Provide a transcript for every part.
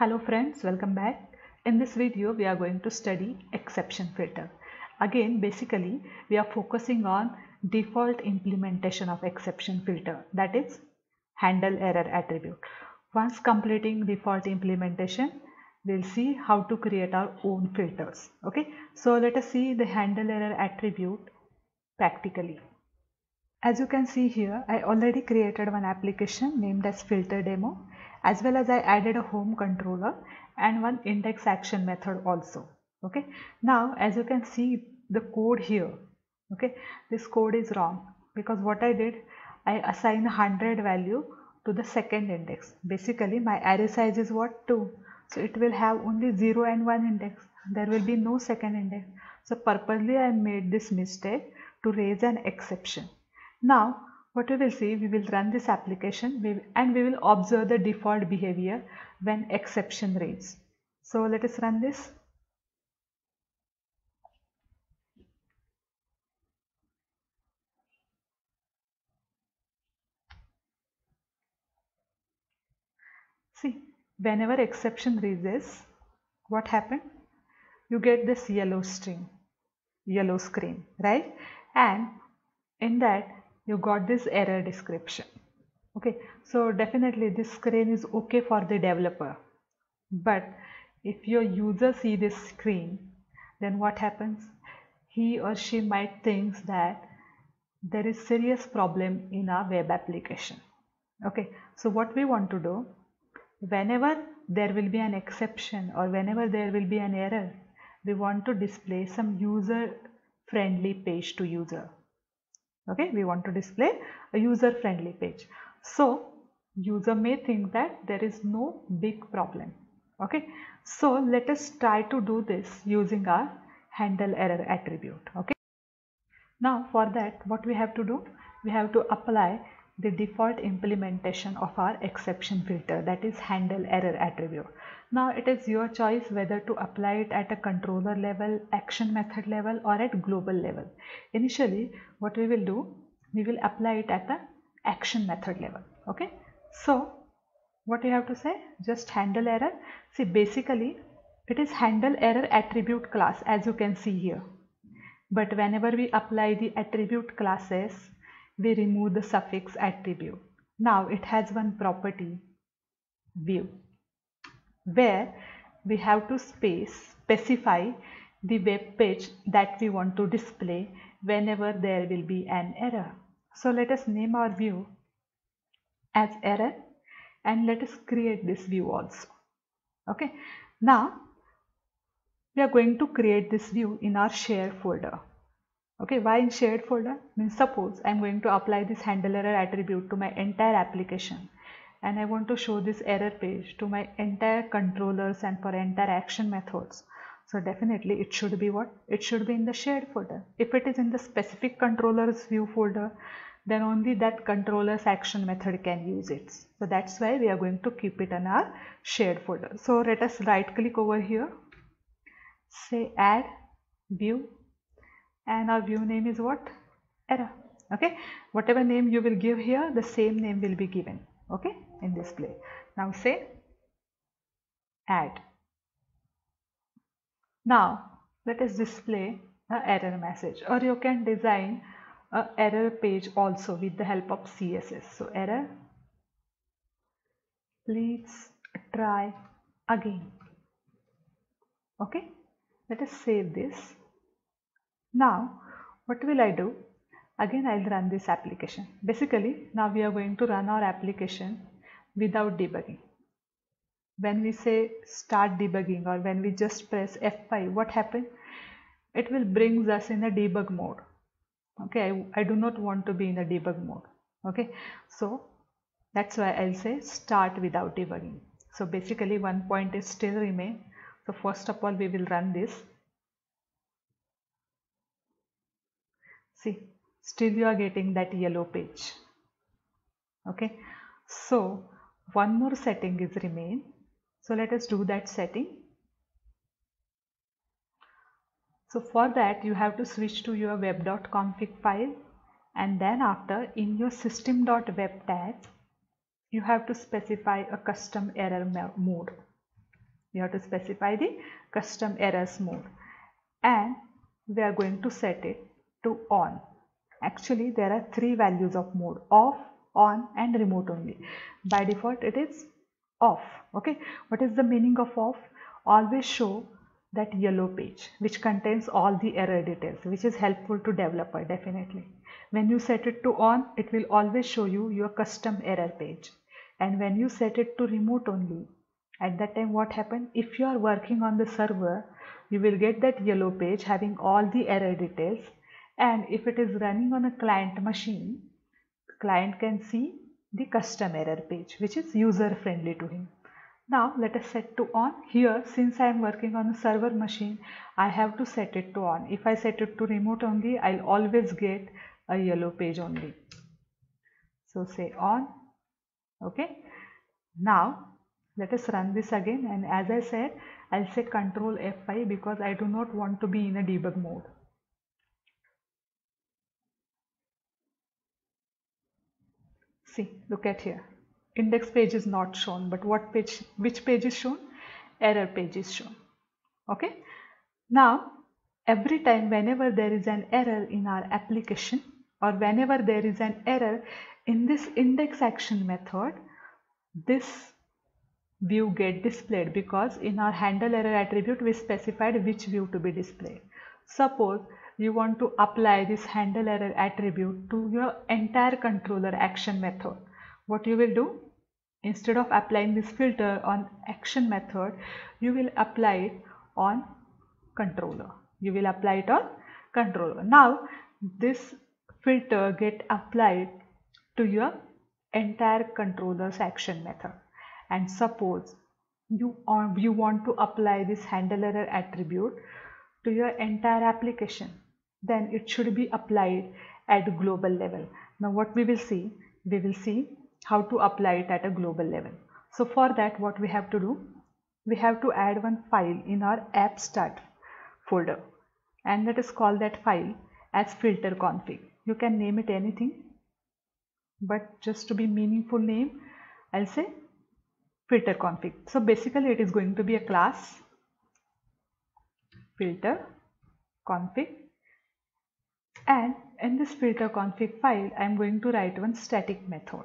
Hello friends, welcome back. In this video, we are going to study exception filter. Again, basically, we are focusing on default implementation of exception filter that is handle error attribute. Once completing default implementation, we'll see how to create our own filters. Okay, so let us see the handle error attribute practically. As you can see here, I already created one application named as filter demo as well as I added a home controller and one index action method also. Okay. Now, as you can see the code here, okay, this code is wrong because what I did, I assign 100 value to the second index. Basically, my array size is what 2. So it will have only 0 and 1 index. There will be no second index. So purposely I made this mistake to raise an exception. Now what we will see, we will run this application and we will observe the default behavior when exception raised. So let us run this. See, whenever exception raises, what happened? You get this yellow string, yellow screen, right? And in that you got this error description. Okay. So definitely this screen is okay for the developer. But if your user see this screen then what happens? He or she might think that there is serious problem in our web application. Okay. So what we want to do whenever there will be an exception or whenever there will be an error we want to display some user friendly page to user okay we want to display a user friendly page. So user may think that there is no big problem. Okay so let us try to do this using our handle error attribute. Okay now for that what we have to do we have to apply the default implementation of our exception filter that is handle error attribute now it is your choice whether to apply it at a controller level, action method level or at global level. Initially what we will do, we will apply it at the action method level. Okay. So what you have to say, just handle error. See basically it is handle error attribute class as you can see here. But whenever we apply the attribute classes, we remove the suffix attribute. Now it has one property view where we have to space specify the web page that we want to display whenever there will be an error. So let us name our view as error and let us create this view also. Okay. Now we are going to create this view in our share folder. Okay, why in shared folder? Means suppose I am going to apply this handle error attribute to my entire application and I want to show this error page to my entire controllers and for entire action methods. So definitely it should be what? It should be in the shared folder. If it is in the specific controllers view folder, then only that controllers action method can use it. So that's why we are going to keep it in our shared folder. So let us right click over here, say add view and our view name is what? Error. Okay. Whatever name you will give here, the same name will be given. Okay? In display now say add. Now let us display a error message. Or you can design a error page also with the help of css so error. Please try again. Okay? Let us save this now what will i do? Again I'll run this application. Basically now we are going to run our application without debugging. When we say start debugging or when we just press F5 what happens? It will brings us in a debug mode. Okay I, I do not want to be in a debug mode. Okay so that's why I'll say start without debugging. So basically one point is still remain. So first of all we will run this see still you are getting that yellow page. Okay. So one more setting is remain. So let us do that setting. So for that you have to switch to your web.config file. And then after in your system.web tab you have to specify a custom error mode. You have to specify the custom errors mode. And we are going to set it to on. Actually there are three values of mode off on and remote only. By default it is off okay? What is the meaning of off? Always show that yellow page which contains all the error details which is helpful to developer definitely. When you set it to on it will always show you your custom error page. And when you set it to remote only at that time what happened if you are working on the server you will get that yellow page having all the error details and if it is running on a client machine client can see the custom error page which is user friendly to him. Now let us set to on. Here since I am working on a server machine I have to set it to on. If I set it to remote only I'll always get a yellow page only. So say on. Okay. Now let us run this again. And as I said I'll say control F5 because I do not want to be in a debug mode see look at here. Index page is not shown but what page which page is shown? Error page is shown. Okay? Now every time whenever there is an error in our application or whenever there is an error in this index action method this view get displayed because in our handle error attribute we specified which view to be displayed. Suppose you want to apply this handle error attribute to your entire controller action method. What you will do? Instead of applying this filter on action method, you will apply it on controller. You will apply it on controller. Now, this filter get applied to your entire controller's action method. And suppose you, you want to apply this handle error attribute to your entire application then it should be applied at global level. Now what we will see, we will see how to apply it at a global level. So for that what we have to do, we have to add one file in our app start folder and let us call that file as filter config. You can name it anything but just to be meaningful name I'll say filter config. So basically it is going to be a class filter config and in this filter config file I am going to write one static method.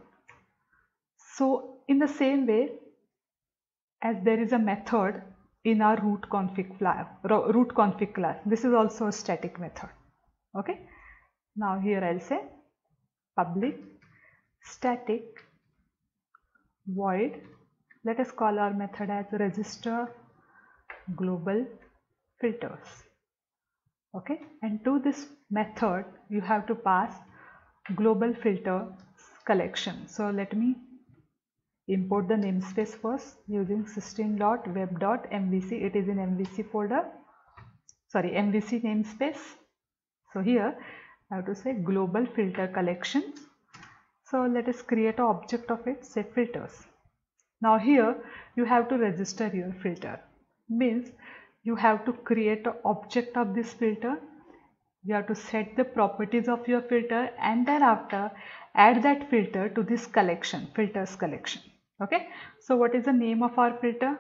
So in the same way as there is a method in our route config file, route config class this is also a static method. Okay? Now here I'll say public static void. Let us call our method as register global filters okay? And to this method you have to pass global filter collection. So let me import the namespace first using system.web.mvc it is in mvc folder. Sorry mvc namespace. So here I have to say global filter collection. So let us create an object of it say filters. Now here you have to register your filter. Means you have to create an object of this filter. You have to set the properties of your filter and thereafter add that filter to this collection filters collection. Okay? So what is the name of our filter?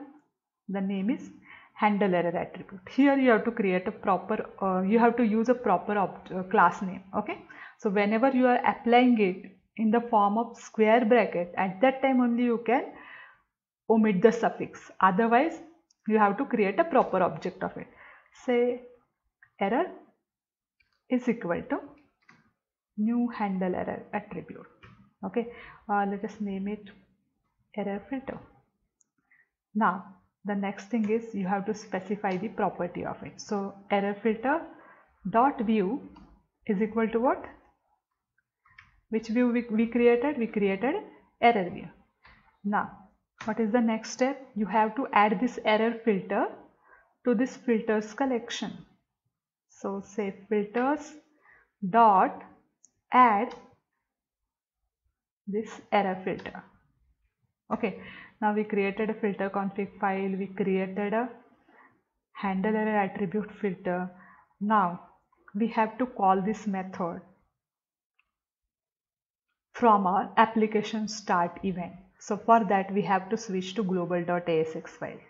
The name is handle error attribute. Here you have to create a proper uh, you have to use a proper uh, class name. Okay? So whenever you are applying it in the form of square bracket at that time only you can omit the suffix. Otherwise you have to create a proper object of it. Say error is equal to new handle error attribute. Okay? Uh, let us name it error filter. Now the next thing is you have to specify the property of it. So error filter dot view is equal to what? Which view we, we created? We created error view. Now what is the next step? You have to add this error filter to this filters collection. So say filters dot add this error filter. Okay. Now we created a filter config file. We created a handle error attribute filter. Now we have to call this method from our application start event so for that we have to switch to global.asax file.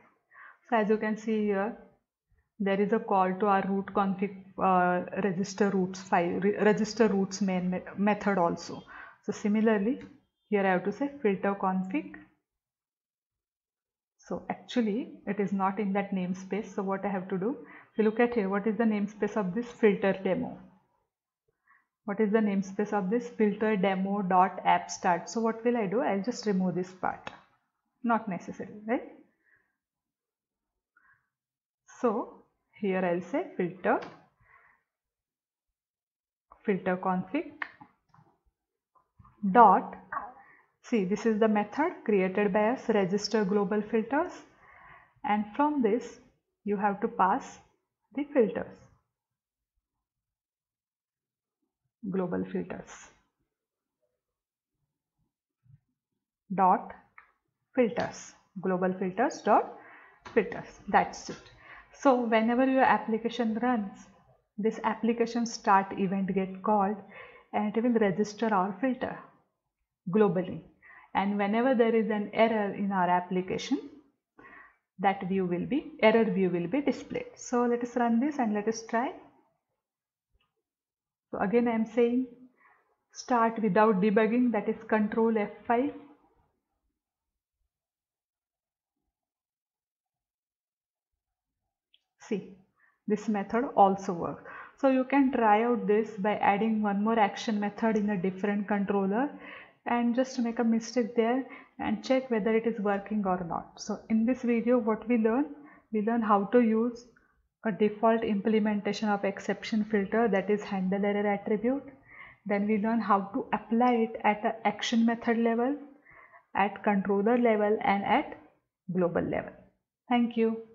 so as you can see here there is a call to our route config uh, register routes file re register routes main me method also. So similarly here I have to say filter config. So actually it is not in that namespace. So what I have to do if you look at here what is the namespace of this filter demo what is the namespace of this? filter demo dot app start. So what will I do? I'll just remove this part. Not necessary right? So here I'll say filter filter config dot see this is the method created by us register global filters. And from this you have to pass the filters global filters. Dot filters. Global filters dot filters. That's it. So whenever your application runs this application start event get called and it will register our filter globally. And whenever there is an error in our application that view will be error view will be displayed. So let us run this and let us try so again I am saying start without debugging that is control F5. See this method also works. So you can try out this by adding one more action method in a different controller and just make a mistake there and check whether it is working or not. So in this video what we learn? We learn how to use a default implementation of exception filter that is handle error attribute. Then we learn how to apply it at the action method level, at controller level and at global level. Thank you.